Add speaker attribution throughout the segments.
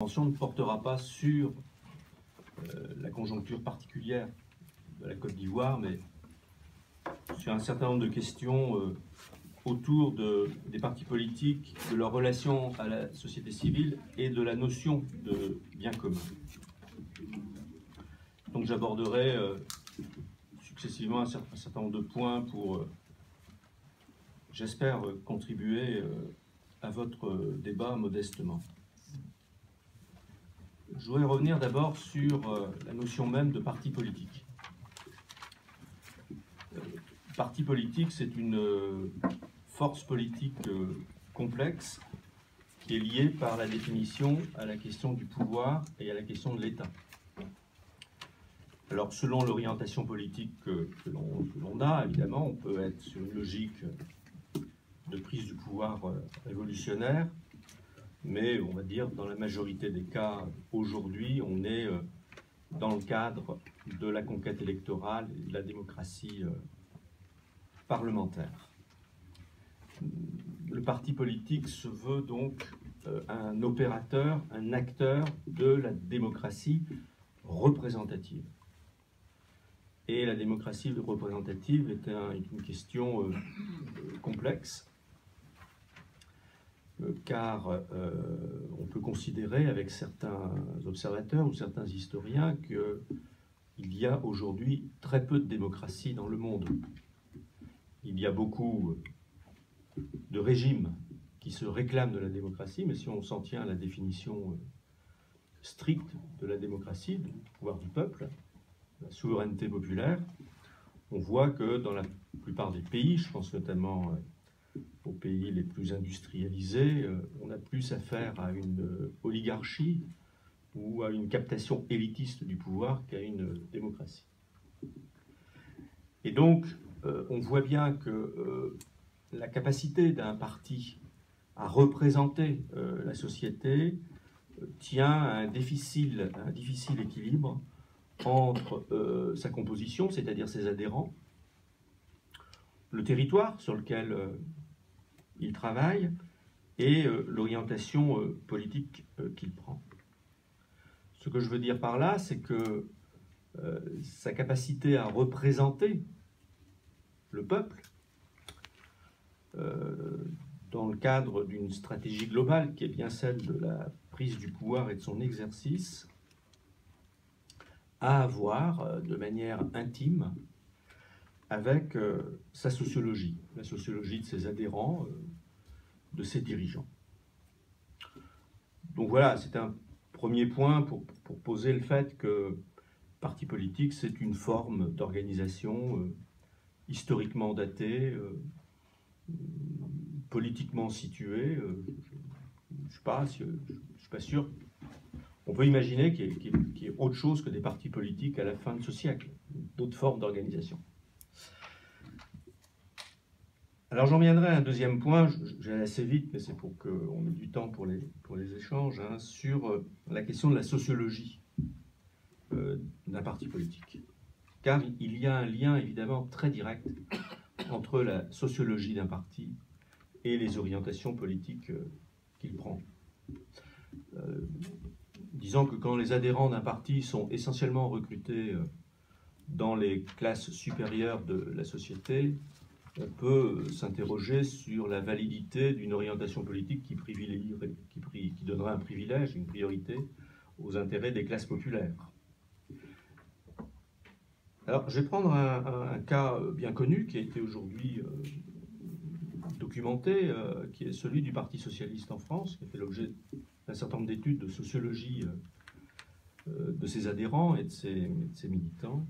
Speaker 1: intervention ne portera pas sur euh, la conjoncture particulière de la Côte d'Ivoire, mais sur un certain nombre de questions euh, autour de, des partis politiques, de leur relation à la société civile et de la notion de bien commun. Donc j'aborderai euh, successivement un certain, nombre de points pour, j'espère, contribuer à votre débat modestement. Je voudrais revenir d'abord sur la notion même de parti politique. Parti politique, c'est une force politique complexe qui est liée par la définition à la question du pouvoir et à la question de l'État. Alors, selon l'orientation politique que, que l'on a, évidemment, on peut être sur une logique de prise du pouvoir révolutionnaire, mais on va dire dans la majorité des cas aujourd'hui, on est dans le cadre de la conquête électorale et de la démocratie parlementaire. Le parti politique se veut donc un opérateur, un acteur de la démocratie représentative. Et la démocratie représentative est, est une question euh, complexe, euh, car euh, on peut considérer avec certains observateurs ou certains historiens qu'il y a aujourd'hui très peu de démocratie dans le monde. Il y a beaucoup de régimes qui se réclament de la démocratie, mais si on s'en tient à la définition stricte de la démocratie, du pouvoir du peuple, la souveraineté populaire, on voit que dans la plupart des pays, je pense notamment euh, aux pays les plus industrialisés, euh, on a plus affaire à une euh, oligarchie ou à une captation élitiste du pouvoir qu'à une démocratie. Et donc, on voit bien que la capacité d'un parti à représenter la société tient à un difficile, un difficile équilibre entre euh, sa composition, c'est-à-dire ses adhérents, le territoire sur lequel euh, il travaille et euh, l'orientation euh, politique euh, qu'il prend. Ce que je veux dire par là, c'est que sa capacité à représenter le peuple dans le cadre d'une stratégie globale qui est bien celle de la prise du pouvoir et de son exercice, à avoir de manière intime avec sa sociologie, la sociologie de ses adhérents, de ses dirigeants. Donc voilà, c'est un premier point pour, poser le fait que parti politique, c'est une forme d'organisation euh, historiquement datée, euh, politiquement située. Euh, je ne suis, pas, sûr on peut imaginer qu'il y, qu y, ait autre chose que des partis politiques à la fin de ce siècle, d'autres formes d'organisation. Alors j'en viendrai à un deuxième point, j'allais assez vite, mais c'est pour qu'on ait du temps pour les, échanges, hein, sur euh, la question de la sociologie euh, d'un parti politique. Car il y a un lien évidemment très direct entre la sociologie d'un parti et les orientations politiques euh, qu'il prend. Disons que quand les adhérents d'un parti sont essentiellement recrutés dans les classes supérieures de la société, on peut s'interroger sur la validité d'une orientation politique qui, qui, qui, donnerait un privilège, une priorité aux intérêts des classes populaires. Alors, je vais prendre un, cas bien connu qui a été aujourd'hui euh, documenté, euh, qui est celui du Parti socialiste en France, qui a fait l'objet d'un certain nombre d'études de sociologie euh, de ses adhérents et de ses, militants,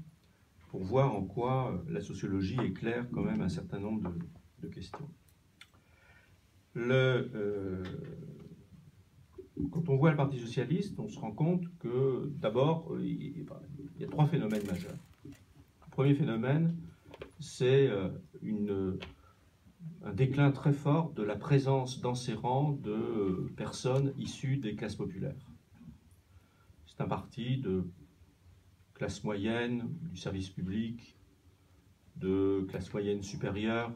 Speaker 1: pour voir en quoi la sociologie éclaire quand même un certain nombre de, questions. Euh, quand on voit le Parti socialiste, on se rend compte que d'abord, il, il, y a trois phénomènes majeurs. Le premier phénomène, c'est un déclin très fort de la présence dans ses rangs de personnes issues des classes populaires. C'est un parti de classe moyenne, du service public, de classe moyenne supérieure,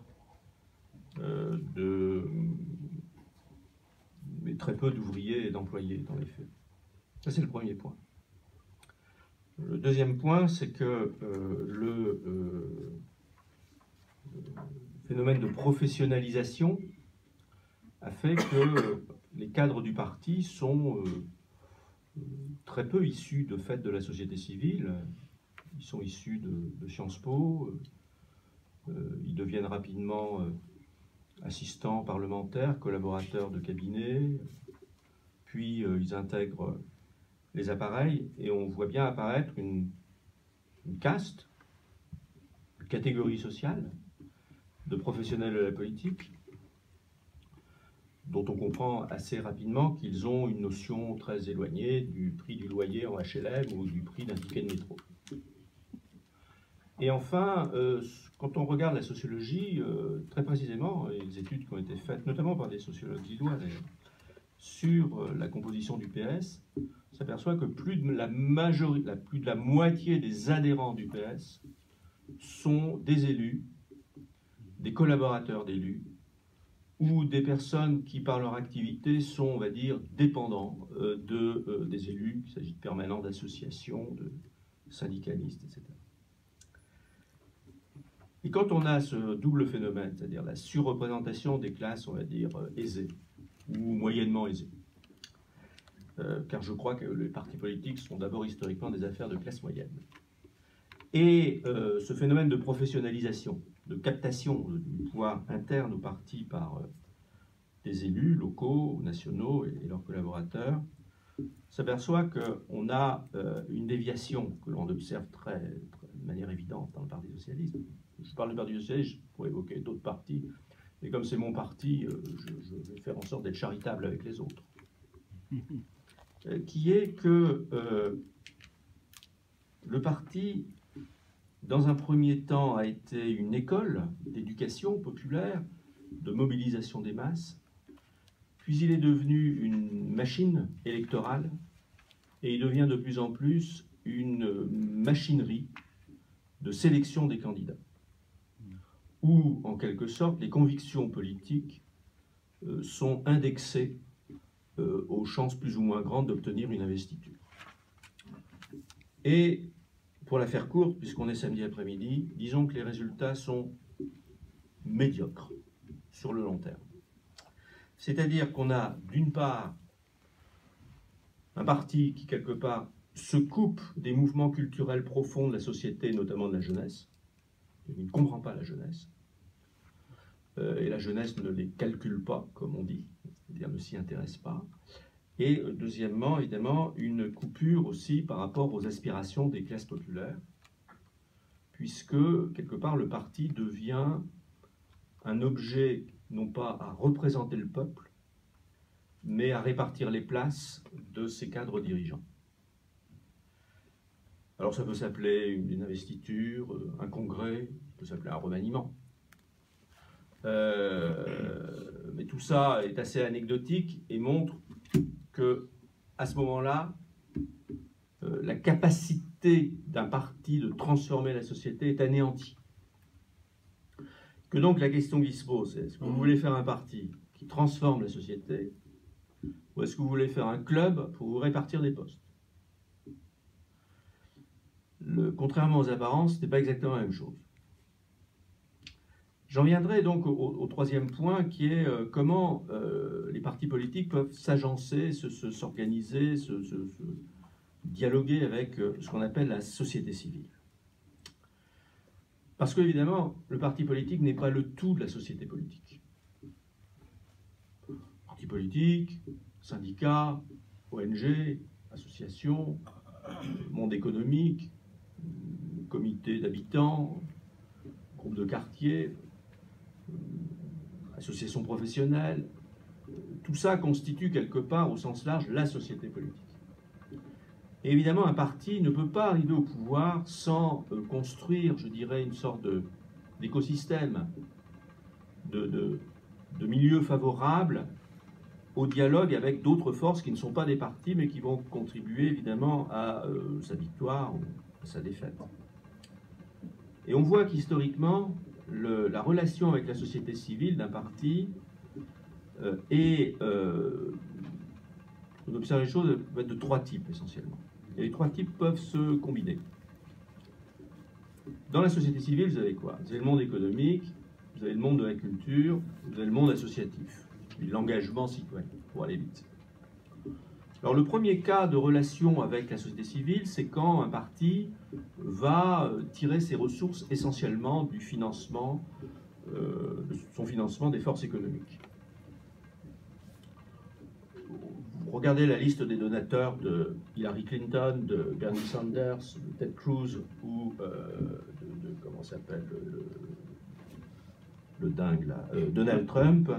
Speaker 1: euh, de... mais très peu d'ouvriers et d'employés dans les faits. Ça, c'est le premier point. Le deuxième point, c'est que le phénomène de professionnalisation a fait que les cadres du parti sont très peu issus de fait de la société civile. Ils sont issus de, Sciences Po. Euh, ils deviennent rapidement euh, assistants parlementaires, collaborateurs de cabinet. Puis euh, ils intègrent les appareils et on voit bien apparaître une, une caste, une catégorie sociale de professionnels de la politique dont on comprend assez rapidement qu'ils ont une notion très éloignée du prix du loyer en HLM ou du prix d'un ticket de métro. Et enfin, euh, quand on regarde la sociologie, euh, très précisément, les études qui ont été faites, notamment par des sociologues lillois sur euh, la composition du PS, s'aperçoit que plus de la, plus de la moitié des adhérents du PS sont des élus, des collaborateurs d'élus, ou des personnes qui, par leur activité, sont, on va dire, dépendants euh, de, euh, des élus. Il s'agit de permanents, d'associations, de syndicalistes, etc. Et quand on a ce double phénomène, c'est-à-dire la surreprésentation des classes, on va dire, euh, aisées ou moyennement aisées, car je crois que les partis politiques sont d'abord historiquement des affaires de classe moyenne, et ce phénomène de professionnalisation, de captation du pouvoir interne au parti par euh, des élus locaux nationaux et, leurs collaborateurs, s'aperçoit qu'on a euh, une déviation que l'on observe très, de manière évidente dans le Parti socialiste. Je parle du Parti socialiste pour évoquer d'autres partis, mais comme c'est mon parti, euh, je, vais faire en sorte d'être charitable avec les autres. qui est que le parti dans un premier temps, a été une école d'éducation populaire, de mobilisation des masses, puis il est devenu une machine électorale, et il devient de plus en plus une machinerie de sélection des candidats, où, en quelque sorte, les convictions politiques euh, sont indexées euh, aux chances plus ou moins grandes d'obtenir une investiture. Et pour la faire courte, puisqu'on est samedi après-midi, disons que les résultats sont médiocres sur le long terme. C'est-à-dire qu'on a d'une part un parti qui quelque part se coupe des mouvements culturels profonds de la société, notamment de la jeunesse. Il ne comprend pas la jeunesse. Euh, et la jeunesse ne les calcule pas, comme on dit, c'est-à-dire ne s'y intéresse pas. Et euh, deuxièmement, évidemment, une coupure aussi par rapport aux aspirations des classes populaires, puisque quelque part le parti devient un objet non pas à représenter le peuple, mais à répartir les places de ses cadres dirigeants. Alors ça peut s'appeler une investiture, euh, un congrès, ça peut s'appeler un remaniement. Euh, mais tout ça est assez anecdotique et montre que à ce moment-là, euh, la capacité d'un parti de transformer la société est anéantie. Que donc la question qui se pose, est-ce que vous voulez faire un parti qui transforme la société ou est-ce que vous voulez faire un club pour vous répartir des postes? Le, Contrairement aux apparences, ce n'est pas exactement la même chose. J'en viendrai donc au, troisième point qui est euh, comment euh, les partis politiques peuvent s'agencer, s'organiser, se, dialoguer avec euh, ce qu'on appelle la société civile. Parce qu'évidemment, le parti politique n'est pas le tout de la société politique. Parti politique, syndicats, ONG, associations, monde économique, comité d'habitants, groupe de quartier, associations professionnelles, tout ça constitue quelque part, au sens large, la société politique. Et évidemment, un parti ne peut pas arriver au pouvoir sans euh, construire, je dirais, une sorte d'écosystème, de, de, de, milieu favorable au dialogue avec d'autres forces qui ne sont pas des partis, mais qui vont contribuer évidemment à euh, sa victoire ou à sa défaite. Et on voit qu'historiquement, la relation avec la société civile d'un parti euh, est euh, on observe les choses de trois types essentiellement. Et les trois types peuvent se combiner. Dans la société civile, vous avez quoi? Vous avez le monde économique, vous avez le monde de la culture, vous avez le monde associatif, l'engagement citoyen, pour aller vite. Alors le premier cas de relation avec la société civile, c'est quand un parti va euh, tirer ses ressources essentiellement du financement, euh, son financement des forces économiques. regardez la liste des donateurs de Hillary Clinton, de Bernie Sanders, de Ted Cruz ou euh, de, comment s'appelle le, dingue là, euh, Donald Trump.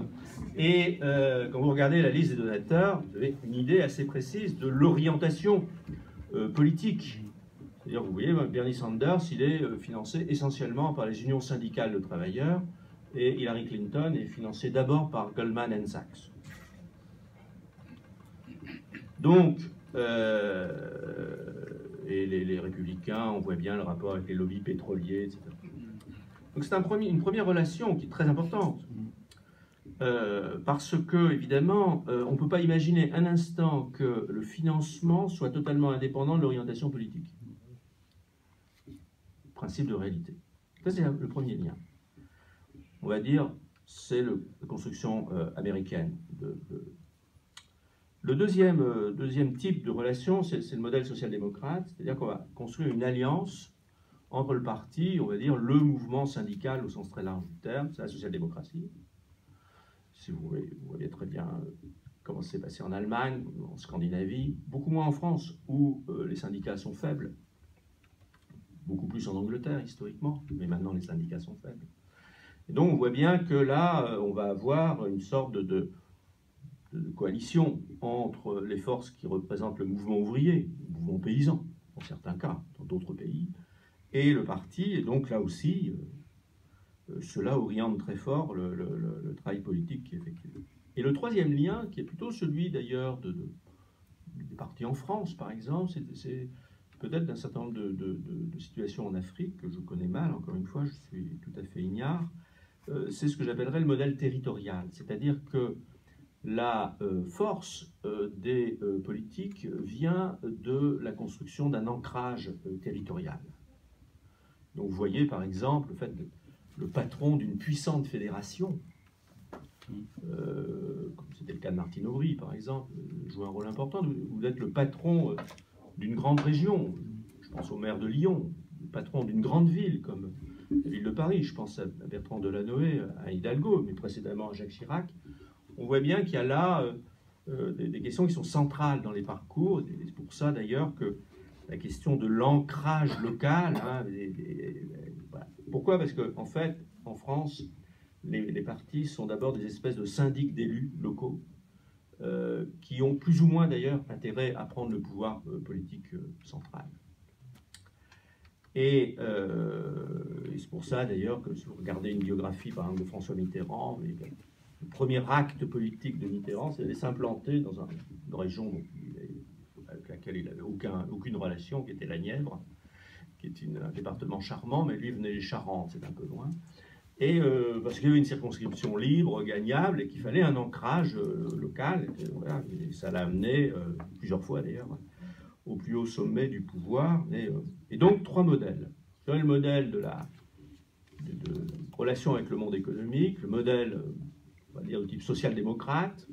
Speaker 1: Et euh, quand vous regardez la liste des donateurs, vous avez une idée assez précise de l'orientation politique. C'est-à-dire, vous voyez, Bernie Sanders, il est financé essentiellement par les unions syndicales de travailleurs et Hillary Clinton est financée d'abord par Goldman Sachs. Donc, euh, et les, républicains, on voit bien le rapport avec les lobbies pétroliers, etc. C'est une première relation qui est très importante. Euh, parce que, évidemment, euh, on ne peut pas imaginer un instant que le financement soit totalement indépendant de l'orientation politique. Principe de réalité. Ça, c'est le premier lien. On va dire, c'est la construction américaine de, le deuxième, euh, deuxième type de relation, c'est le modèle social-démocrate, c'est-à-dire qu'on va construire une alliance entre le parti, on va dire le mouvement syndical au sens très large du terme, c'est la social-démocratie. Si vous voyez, très bien euh, comment ça s'est passé en Allemagne, en Scandinavie, beaucoup moins en France, où euh, les syndicats sont faibles, beaucoup plus en Angleterre historiquement, mais maintenant les syndicats sont faibles. Et donc on voit bien que là, on va avoir une sorte de coalition entre les forces qui représentent le mouvement ouvrier, le mouvement paysan, dans certains cas, dans d'autres pays, et le parti. Et donc là aussi, euh, cela oriente très fort le, travail politique qui est effectué. Et le troisième lien, qui est plutôt celui d'ailleurs de, des partis en France, par exemple, c'est peut-être d'un certain nombre de, situations en Afrique que je connais mal, encore une fois, je suis tout à fait ignare, euh, c'est ce que j'appellerais le modèle territorial. C'est-à-dire que la euh, force euh, des euh, politiques vient de la construction d'un ancrage territorial. Donc vous voyez par exemple le fait le patron d'une puissante fédération, comme c'était le cas de Martine Aubry par exemple, joue un rôle important. Vous êtes le patron d'une grande région, je pense au maire de Lyon, le patron d'une grande ville comme la ville de Paris, je pense à Bertrand Delanoë, à Hidalgo, mais précédemment à Jacques Chirac on voit bien qu'il y a là euh, euh, des, questions qui sont centrales dans les parcours. C'est pour ça d'ailleurs que la question de l'ancrage local. Hein, Pourquoi? Parce qu'en en fait, en France, les, partis sont d'abord des espèces de syndics d'élus locaux euh, qui ont plus ou moins d'ailleurs intérêt à prendre le pouvoir politique central. Et, c'est pour ça d'ailleurs que si vous regardez une biographie par exemple de François Mitterrand, le premier acte politique de Mitterrand, c'est de s'implanter dans une région avec laquelle il n'avait aucun, aucune relation, qui était la Nièvre, qui est un département charmant, mais lui venait des Charentes, c'est un peu loin. Et euh, parce qu'il y avait une circonscription libre, gagnable, et qu'il fallait un ancrage euh, local. Et, ça l'a amené, euh, plusieurs fois d'ailleurs, au plus haut sommet du pouvoir. Et, donc, trois modèles. Le modèle de la de relation avec le monde économique, le modèle on va dire de type social-démocrate,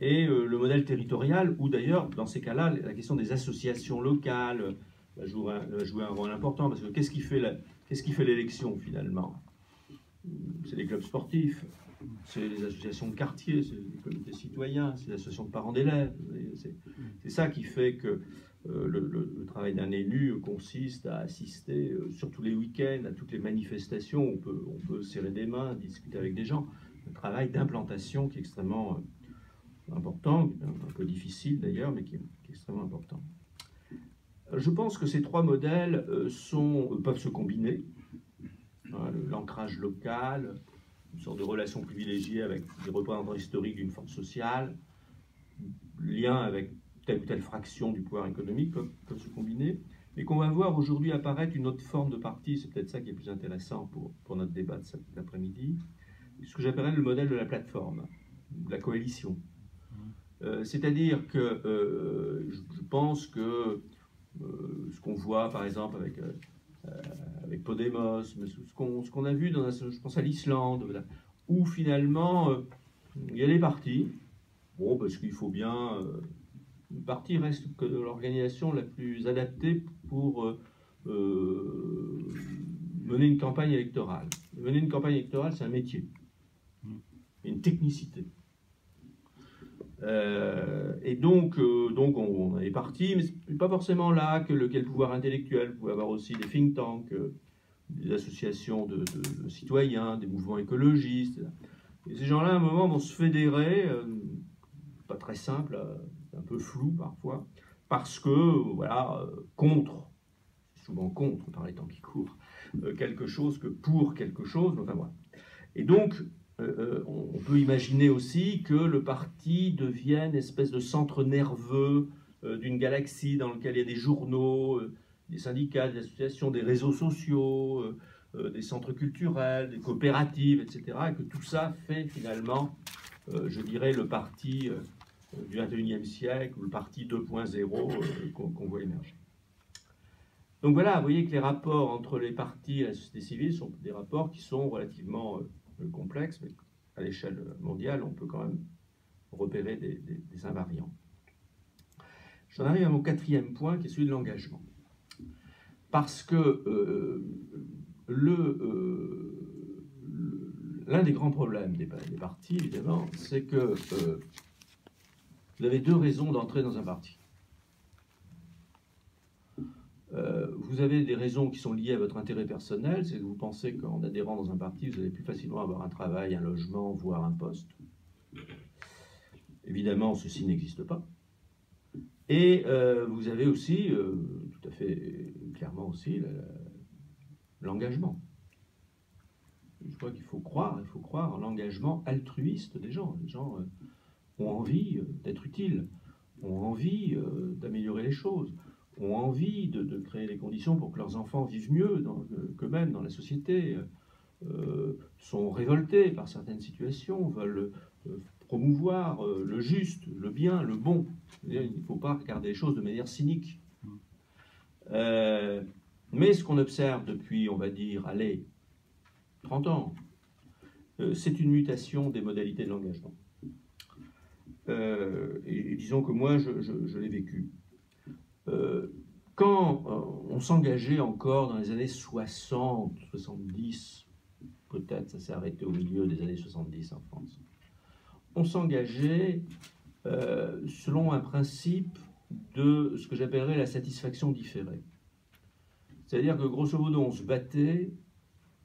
Speaker 1: et euh, le modèle territorial, où d'ailleurs, dans ces cas-là, la question des associations locales va jouer, un, rôle important, parce que qu'est-ce qui fait l'élection finalement? C'est les clubs sportifs, c'est les associations de quartier, c'est les comités citoyens, c'est les associations de parents d'élèves. C'est ça qui fait que euh, le, travail d'un élu consiste à assister euh, sur tous les week-ends à toutes les manifestations. On peut, on peut serrer des mains, discuter avec des gens un travail d'implantation qui est extrêmement euh, important, un peu difficile d'ailleurs, mais qui est, extrêmement important. Je pense que ces trois modèles euh, euh, peuvent se combiner. Hein, l'ancrage local, une sorte de relation privilégiée avec des représentants historiques d'une force sociale, lien avec telle ou telle fraction du pouvoir économique peuvent, peuvent se combiner, mais qu'on va voir aujourd'hui apparaître une autre forme de parti, c'est peut-être ça qui est plus intéressant pour, pour notre débat de cet après-midi, ce que j'appellerais le modèle de la plateforme, de la coalition. C'est-à-dire que je, pense que ce qu'on voit par exemple avec, avec Podemos, ce qu'on a vu dans, je pense à l'Islande, où finalement il y a des partis, bon, parce qu'il faut bien une partie reste l'organisation la plus adaptée pour euh, euh, mener une campagne électorale. Mener une campagne électorale, c'est un métier, une technicité. Euh, et donc, donc on, est parti, mais ce pas forcément là que le, pouvoir intellectuel. Vous pouvez avoir aussi des think tanks, des associations de, citoyens, des mouvements écologistes. Et ces gens-là, à un moment, vont se fédérer, pas très simple, un peu flou parfois, parce que, voilà, euh, contre, souvent contre par les temps qui courent, euh, quelque chose que pour quelque chose, enfin voilà. Et donc, euh, on peut imaginer aussi que le parti devienne espèce de centre nerveux d'une galaxie dans lequel il y a des journaux, des syndicats, des associations, des réseaux sociaux, des centres culturels, des coopératives, etc. Et que tout ça fait finalement, je dirais, le parti du 21e siècle, ou le parti 2.0 euh, qu'on voit émerger. Donc voilà, vous voyez que les rapports entre les partis et la société civile sont des rapports qui sont relativement euh, complexes, mais à l'échelle mondiale, on peut quand même repérer des, invariants. J'en arrive à mon quatrième point, qui est celui de l'engagement. Parce que euh, l'un des grands problèmes des, des partis, évidemment, c'est que vous avez deux raisons d'entrer dans un parti. Euh, vous avez des raisons qui sont liées à votre intérêt personnel, c'est que vous pensez qu'en adhérant dans un parti, vous allez plus facilement avoir un travail, un logement, voire un poste. Évidemment, ceci n'existe pas. Et euh, vous avez aussi, euh, tout à fait clairement aussi, l'engagement. Je crois qu'il faut croire, il faut croire en l'engagement altruiste des gens. Les gens ont envie d'être utiles, ont envie d'améliorer les choses, ont envie de, créer les conditions pour que leurs enfants vivent mieux euh, qu'eux-mêmes dans la société, sont révoltés par certaines situations, veulent promouvoir le juste, le bien, le bon. Il ne faut pas regarder les choses de manière cynique. mais ce qu'on observe depuis, on va dire, allez, 30 ans, c'est une mutation des modalités de l'engagement. Euh, et, disons que moi, je, l'ai vécu. Euh, quand euh, on s'engageait encore dans les années 60, 70, peut-être ça s'est arrêté au milieu des années 70 en France, on s'engageait selon un principe de ce que j'appellerais la satisfaction différée. C'est-à-dire que grosso modo, on se battait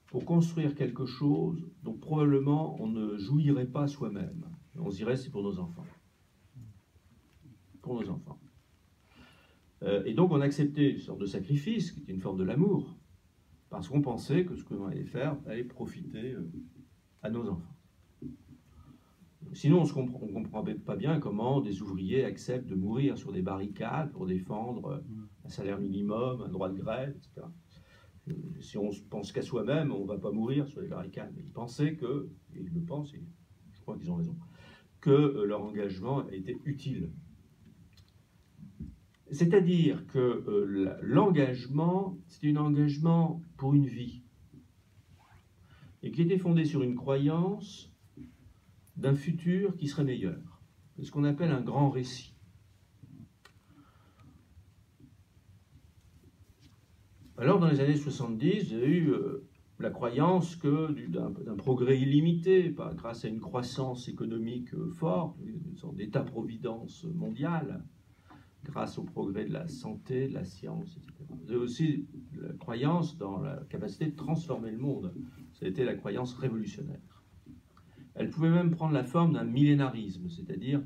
Speaker 1: pour construire quelque chose dont probablement on ne jouirait pas soi-même. On se dirait c'est pour nos enfants. Pour nos enfants. Euh, et donc on acceptait une sorte de sacrifice, qui était une forme de l'amour, parce qu'on pensait que ce que l'on allait faire allait profiter euh, à nos enfants. Sinon, on ne comprend pas bien comment des ouvriers acceptent de mourir sur des barricades pour défendre euh, un salaire minimum, un droit de grève, etc. Si on pense qu'à soi-même, on ne va pas mourir sur les barricades. Mais ils pensaient que, et ils le pensent, et je crois qu'ils ont raison, que leur engagement était utile. C'est-à-dire que euh, l'engagement, c'est un engagement pour une vie, et qui était fondé sur une croyance d'un futur qui serait meilleur, ce qu'on appelle un grand récit. Alors, dans les années 70, vous avez eu euh, la croyance que d'un progrès illimité, grâce à une croissance économique euh, forte, une sorte d'état-providence mondial, grâce au progrès de la santé, de la science, etc. Vous avez aussi la croyance dans la capacité de transformer le monde. C'était la croyance révolutionnaire. Elle pouvait même prendre la forme d'un millénarisme, c'est-à-dire